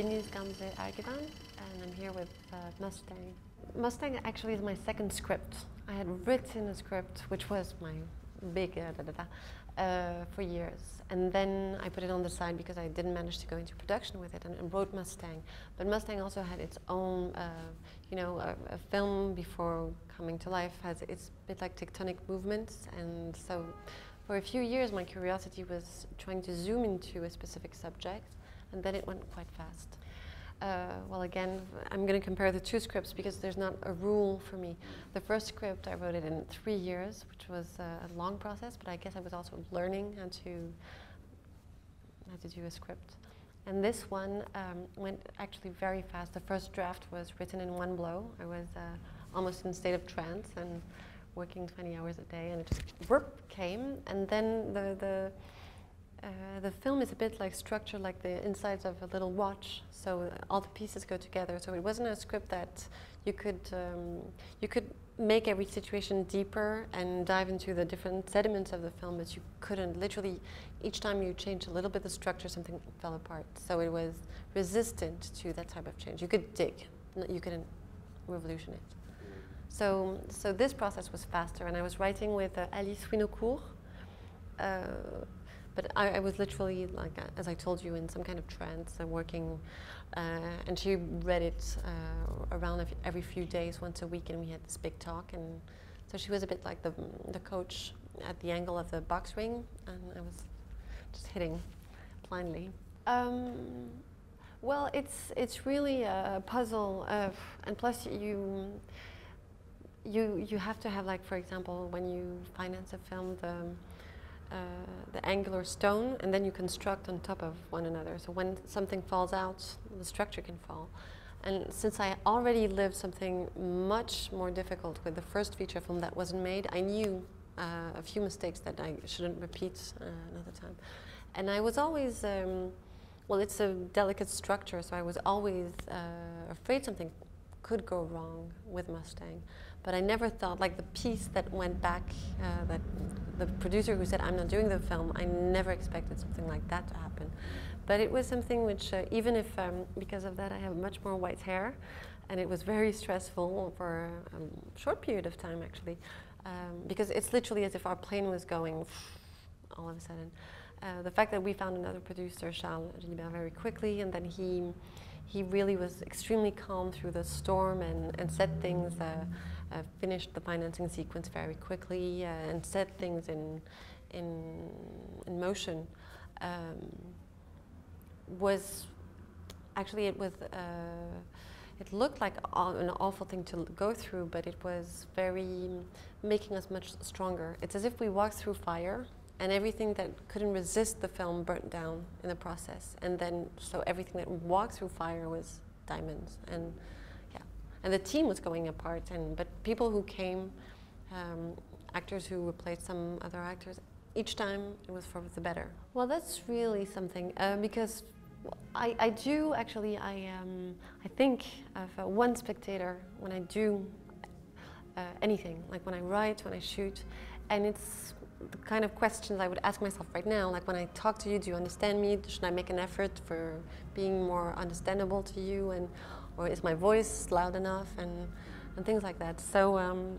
Deniz Gamze Ergüven, and I'm here with uh, Mustang. Mustang actually is my second script. I had written a script, which was my big uh, da, da, da, uh, for years, and then I put it on the side because I didn't manage to go into production with it, and, and wrote Mustang. But Mustang also had its own, uh, you know, a, a, film before coming to life has it's bit like tectonic movements, and so for a few years my curiosity was trying to zoom into a specific subject and then it went quite fast. Uh, well, again, I'm going to compare the two scripts because there's not a rule for me. The first script, I wrote it in three years, which was uh, a long process, but I guess I was also learning how to, how to do a script. And this one um, went actually very fast. The first draft was written in one blow. I was uh, almost in a state of trance and working 20 hours a day, and it just whoop, came. And then the, the uh, the film is a bit like structured like the insides of a little watch, so all the pieces go together. So it wasn't a script that you could um, you could make every situation deeper and dive into the different sediments of the film, but you couldn't. Literally, each time you changed a little bit the structure, something fell apart. So it was resistant to that type of change. You could dig, you couldn't revolution it. So, so this process was faster, and I was writing with uh, Alice Winocour. Uh, but I, I, was literally, like, as I told you, in some kind of trance and working. Uh, and she read it uh, around every few days, once a week, and we had this big talk. And so she was a bit like the, the coach at the angle of the box ring, and I was just hitting blindly. Um, well, it's it's really a puzzle, of, and plus you you you have to have like, for example, when you finance a film, the uh, the angular stone and then you construct on top of one another. So when something falls out, the structure can fall. And since I already lived something much more difficult with the first feature film that wasn't made, I knew uh, a few mistakes that I shouldn't repeat uh, another time. And I was always, um, well, it's a delicate structure, so I was always uh, afraid something could go wrong with Mustang. But I never thought, like the piece that went back, uh, that the producer who said, I'm not doing the film, I never expected something like that to happen. But it was something which, uh, even if, um, because of that, I have much more white hair, and it was very stressful for a short period of time, actually, um, because it's literally as if our plane was going all of a sudden. Uh, the fact that we found another producer, Charles Gilibert, very quickly, and then he, he really was extremely calm through the storm and, and said things uh, uh, finished the financing sequence very quickly uh, and set things in, in, in motion um, was actually it was uh, it looked like an awful thing to go through, but it was very making us much stronger. It's as if we walked through fire and everything that couldn't resist the film burnt down in the process. And then, so everything that walked through fire was diamonds. And and the team was going apart. And but people who came, um, actors who replaced some other actors, each time it was for the better. Well, that's really something uh, because I, I do actually I um, I think of uh, one spectator when I do uh, anything like when I write when I shoot, and it's the kind of questions I would ask myself right now. Like when I talk to you, do you understand me? Should I make an effort for being more understandable to you? And or is my voice loud enough and, and things like that. So, um,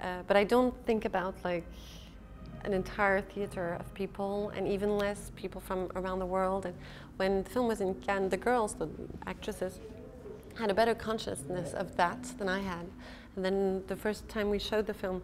uh, but I don't think about like an entire theater of people and even less people from around the world. And when the film was in Cannes, the girls, the actresses, had a better consciousness of that than I had. And then the first time we showed the film,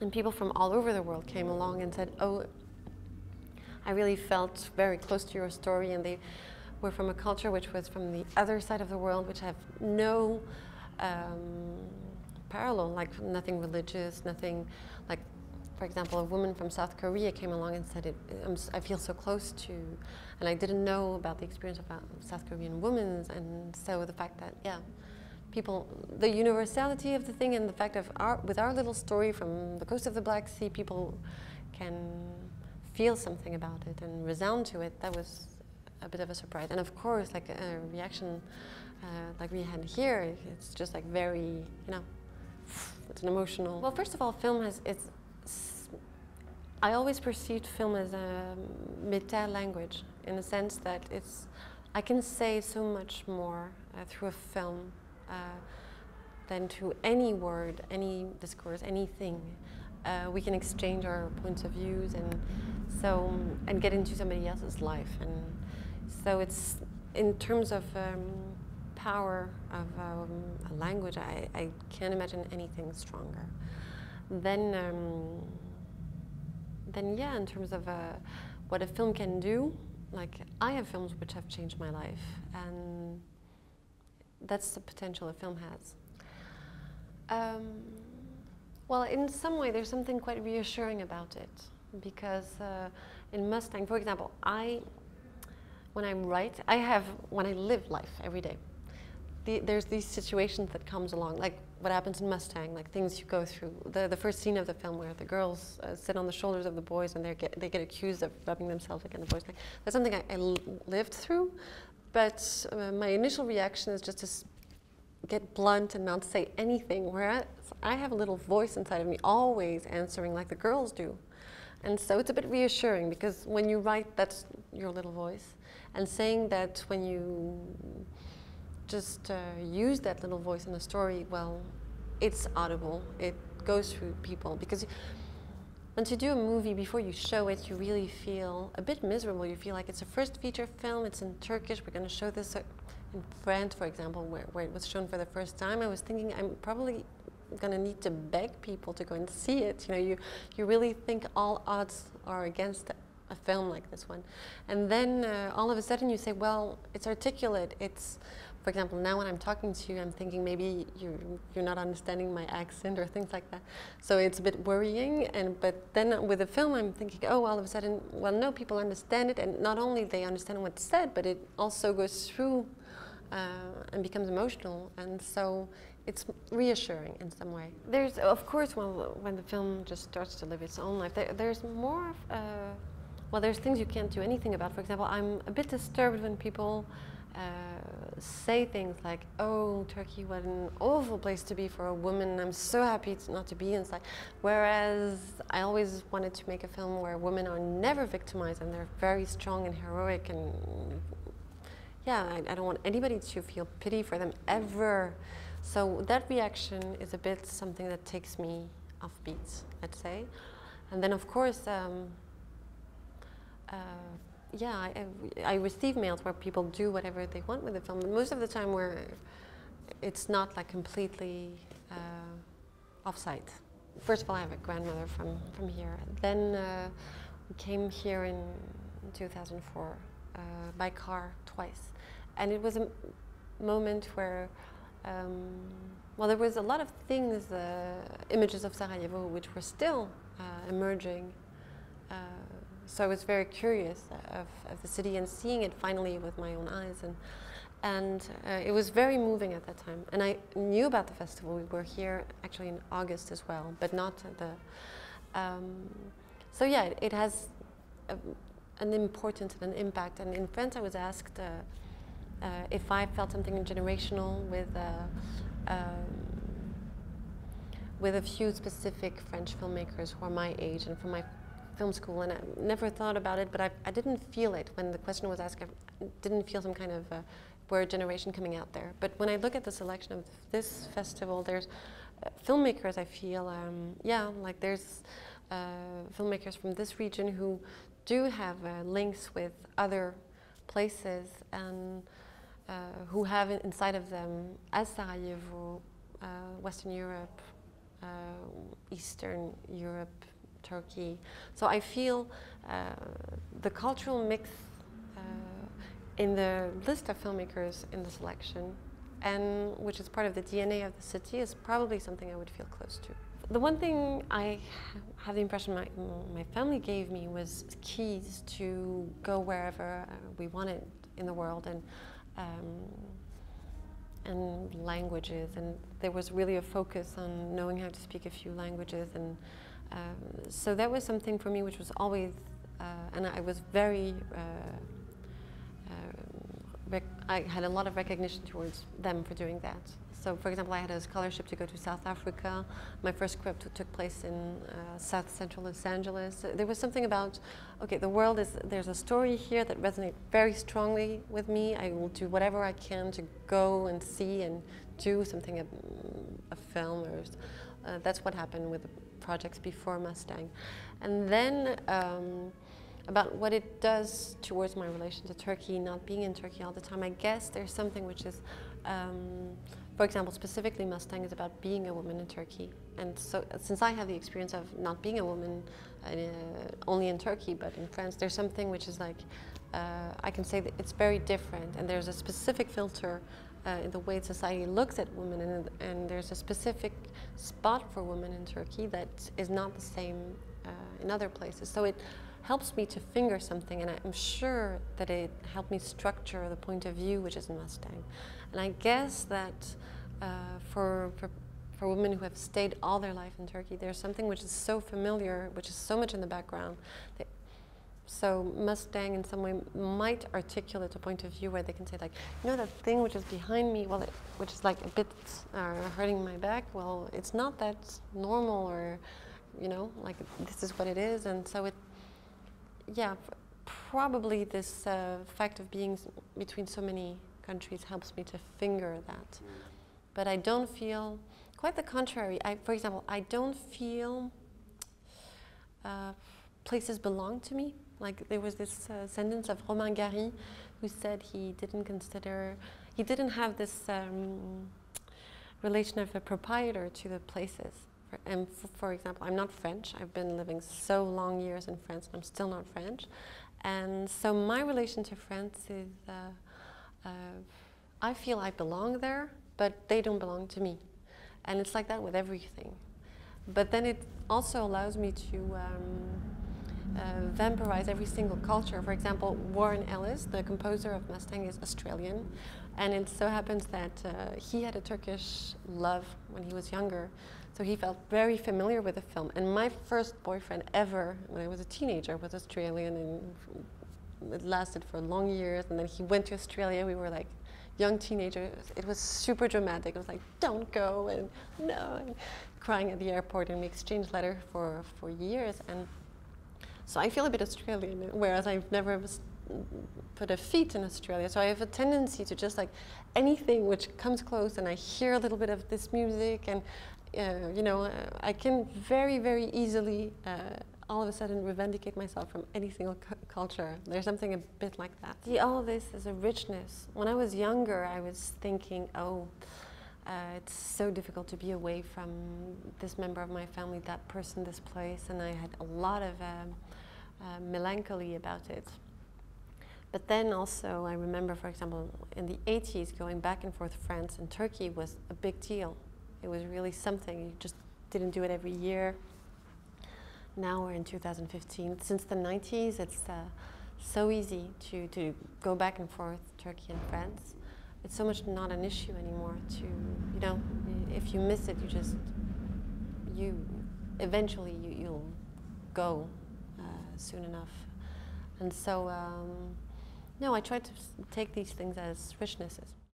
and people from all over the world came along and said, "Oh, I really felt very close to your story," and they we're from a culture which was from the other side of the world, which have no um, parallel, like nothing religious, nothing like, for example, a woman from South Korea came along and said, I feel so close to, and I didn't know about the experience of uh, South Korean women, and so the fact that, yeah, people, the universality of the thing and the fact of our, with our little story from the coast of the Black Sea, people can feel something about it and resound to it. That was a bit of a surprise. And of course, like a reaction uh, like we had here, it's just like very, you know, it's an emotional. Well, first of all, film has it's. I always perceived film as a meta language in the sense that it's. I can say so much more uh, through a film uh, than to any word, any discourse, anything. Uh, we can exchange our points of views and so and get into somebody else's life and so it's in terms of um, power of um, a language I, I can't imagine anything stronger. Then um, then yeah in terms of uh, what a film can do like I have films which have changed my life and that's the potential a film has. Um, well, in some way, there's something quite reassuring about it because uh, in Mustang, for example, I, when I write, I have when I live life every day. The, there's these situations that comes along, like what happens in Mustang, like things you go through. The, the first scene of the film where the girls uh, sit on the shoulders of the boys and they get they get accused of rubbing themselves against the boys. That's something I, I lived through, but uh, my initial reaction is just to get blunt and not say anything, whereas I have a little voice inside of me always answering like the girls do. And so it's a bit reassuring because when you write, that's your little voice. And saying that when you just uh, use that little voice in the story, well, it's audible. It goes through people because once you do a movie, before you show it, you really feel a bit miserable. You feel like it's a first feature film, it's in Turkish, we're going to show this in France, for example, where, where it was shown for the first time, I was thinking I'm probably going to need to beg people to go and see it. You know, you, you really think all odds are against a film like this one. And then uh, all of a sudden you say, well, it's articulate. It's, for example, now when I'm talking to you, I'm thinking maybe you're, you're not understanding my accent or things like that. So it's a bit worrying. And But then with the film, I'm thinking, oh, all of a sudden, well, no, people understand it. And not only they understand what's said, but it also goes through uh, and becomes emotional. And so it's reassuring in some way. There's, of course, well, when the film just starts to live its own life, there, there's more, uh, well, there's things you can't do anything about. For example, I'm a bit disturbed when people uh, say things like, oh, Turkey, what an awful place to be for a woman. I'm so happy to not to be inside. Whereas I always wanted to make a film where women are never victimized and they're very strong and heroic and yeah, I, I, don't want anybody to feel pity for them ever. So that reaction is a bit something that takes me off beat, let's say. And then, of course, um, uh, yeah, I, I, receive mails where people do whatever they want with the film. most of the time, where it's not like completely uh, offsite. First of all, I have a grandmother from, from here. Then uh, we came here in 2004 uh, by car twice. And it was a moment where, um, well, there was a lot of things, uh, images of Sarajevo, which were still uh, emerging. Uh, so I was very curious of, of, the city and seeing it finally with my own eyes. And, and uh, it was very moving at that time. And I knew about the festival. We were here actually in August as well, but not the. Um, so yeah, it, it has a, an importance and an impact. And in France, I was asked uh, uh, if I felt something generational with uh, um, with a few specific French filmmakers who are my age and from my film school, and I never thought about it, but I, I didn't feel it when the question was asked. I didn't feel some kind of uh, word generation coming out there. But when I look at the selection of this festival, there's uh, filmmakers. I feel, um, yeah, like there's uh, filmmakers from this region who do have uh, links with other places and uh, who have inside of them, as Sarajevo, uh, Western Europe, uh, Eastern Europe, Turkey. So I feel the cultural mix in the list of filmmakers in the selection and which is part of the DNA of the city is probably something I would feel close to. The one thing I have the impression my, my family gave me was keys to go wherever we wanted in the world and um, and languages. And there was really a focus on knowing how to speak a few languages. And um, so that was something for me which was always, uh, and I was very, uh, uh, I had a lot of recognition towards them for doing that. So, for example, I had a scholarship to go to South Africa. My first trip took place in uh, South Central Los Angeles. There was something about, okay, the world is, there's a story here that resonates very strongly with me. I will do whatever I can to go and see and do something, a, a film. Or, uh, that's what happened with the projects before Mustang. And then, um, about what it does towards my relation to Turkey, not being in Turkey all the time. I guess there's something which is um, for example, specifically Mustang is about being a woman in Turkey. And so since I have the experience of not being a woman uh, only in Turkey, but in France, there's something which is like, uh, I can say that it's very different. And there's a specific filter uh, in the way society looks at women. And, and, there's a specific spot for women in Turkey that is not the same uh, in other places. So it helps me to finger something. And I'm sure that it helped me structure the point of view, which is Mustang. And I guess that uh, for, for, for women who have stayed all their life in Turkey, there's something which is so familiar, which is so much in the background. so Mustang in some way might articulate a point of view where they can say like, you know that thing which is behind me, well, it, which is like a bit uh, hurting my back, well, it's not that normal or, you know, like this is what it is. And so it, yeah, probably this uh, fact of being between so many countries helps me to finger that. Mm. But I don't feel, quite the contrary. I, for example, I don't feel uh, places belong to me. Like there was this uh, sentence of Romain Gary who said he didn't consider, he didn't have this um, relation of a proprietor to the places. For, and for example, I'm not French. I've been living so long years in France and I'm still not French. And so my relation to France is uh, uh, I feel I belong there, but they don't belong to me. And it's like that with everything. But then it also allows me to um, uh, vampirize every single culture. For example, Warren Ellis, the composer of Mustang, is Australian. And it so happens that uh, he had a Turkish love when he was younger. So he felt very familiar with the film. And my first boyfriend ever, when I was a teenager, was Australian. And it lasted for long years. And then he went to Australia. We were like young teenagers. It was super dramatic. It was like, don't go, and no, and crying at the airport. And we exchanged letters for, for years. And so I feel a bit Australian, whereas I've never put a feet in Australia. So I have a tendency to just like anything which comes close, and I hear a little bit of this music, and uh, you know, uh, I can very, very easily uh, all of a sudden revendicate myself from any single culture. There's something a bit like that. All of this is a richness. When I was younger, I was thinking, oh, uh, it's so difficult to be away from this member of my family, that person, this place, and I had a lot of um, uh, melancholy about it. But then also, I remember, for example, in the 80s, going back and forth France and Turkey was a big deal. It was really something. You just didn't do it every year now we're in 2015. Since the 90s, it's uh, so easy to, to go back and forth, Turkey and France. It's so much not an issue anymore to, you know, if you miss it, you just, you, eventually you, you'll go uh, soon enough. And so, um, no, I try to take these things as richnesses.